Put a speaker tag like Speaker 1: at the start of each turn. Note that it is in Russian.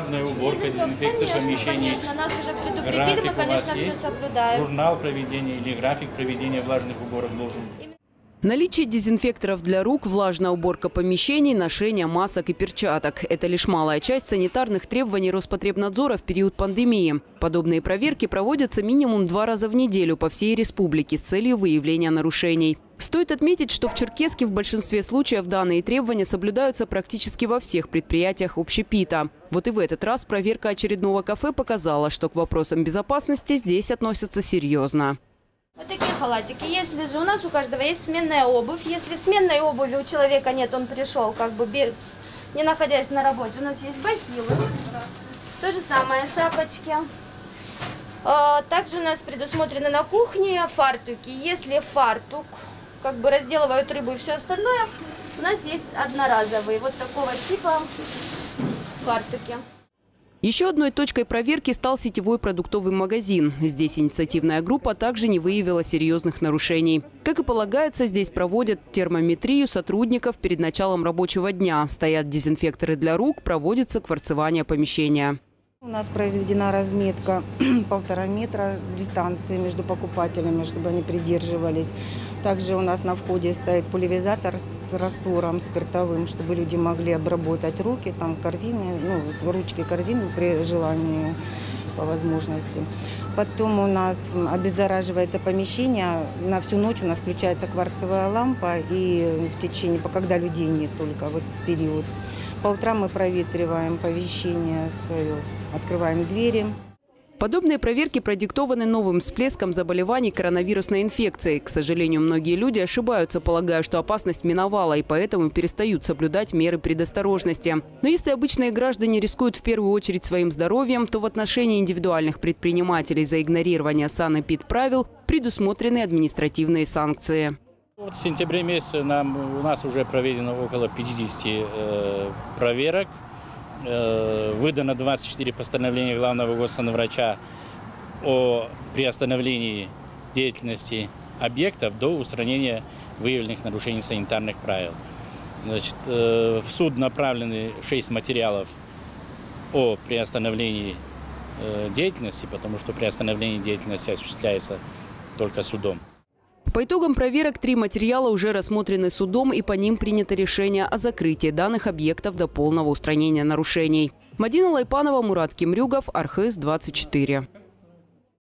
Speaker 1: влажная уборка, дезинфекция
Speaker 2: конечно,
Speaker 1: помещений.
Speaker 2: конечно, нас уже предупредили,
Speaker 1: График
Speaker 2: мы, конечно, все
Speaker 1: есть?
Speaker 2: соблюдаем.
Speaker 1: Журнал проведения или график проведения влажных уборок должен быть.
Speaker 3: Наличие дезинфекторов для рук, влажная уборка помещений, ношение масок и перчаток – это лишь малая часть санитарных требований Роспотребнадзора в период пандемии. Подобные проверки проводятся минимум два раза в неделю по всей республике с целью выявления нарушений. Стоит отметить, что в Черкеске в большинстве случаев данные требования соблюдаются практически во всех предприятиях общепита. Вот и в этот раз проверка очередного кафе показала, что к вопросам безопасности здесь относятся серьезно.
Speaker 2: Вот такие халатики. Если же у нас у каждого есть сменная обувь, если сменной обуви у человека нет, он пришел как бы без, не находясь на работе, у нас есть бахилы. То же самое, шапочки. А, Также у нас предусмотрены на кухне фартуки. Если фартук как бы разделывают рыбу и все остальное, у нас есть одноразовые вот такого типа фартуки.
Speaker 3: Еще одной точкой проверки стал сетевой продуктовый магазин. Здесь инициативная группа также не выявила серьезных нарушений. Как и полагается, здесь проводят термометрию сотрудников перед началом рабочего дня. Стоят дезинфекторы для рук, проводится кварцевание помещения.
Speaker 4: У нас произведена разметка полтора метра дистанции между покупателями, чтобы они придерживались. Также у нас на входе стоит пульверизатор с раствором спиртовым, чтобы люди могли обработать руки, там корзины, ну, ручки корзины при желании по возможности. Потом у нас обеззараживается помещение, на всю ночь у нас включается кварцевая лампа, и в течение, когда людей нет только в этот период. По утрам мы проветриваем помещение свое, открываем двери.
Speaker 3: Подобные проверки продиктованы новым всплеском заболеваний коронавирусной инфекцией. К сожалению, многие люди ошибаются, полагая, что опасность миновала, и поэтому перестают соблюдать меры предосторожности. Но если обычные граждане рискуют в первую очередь своим здоровьем, то в отношении индивидуальных предпринимателей за игнорирование санэпид-правил предусмотрены административные санкции.
Speaker 1: Вот в сентябре месяце нам, у нас уже проведено около 50 э, проверок. Э, выдано 24 постановления главного госврача о приостановлении деятельности объектов до устранения выявленных нарушений санитарных правил. Значит, э, в суд направлены 6 материалов о приостановлении э, деятельности, потому что приостановление деятельности осуществляется только судом.
Speaker 3: По итогам проверок три материала уже рассмотрены судом и по ним принято решение о закрытии данных объектов до полного устранения нарушений. Мадина Лайпанова, Мурат Кимрюгов, Архыз 24.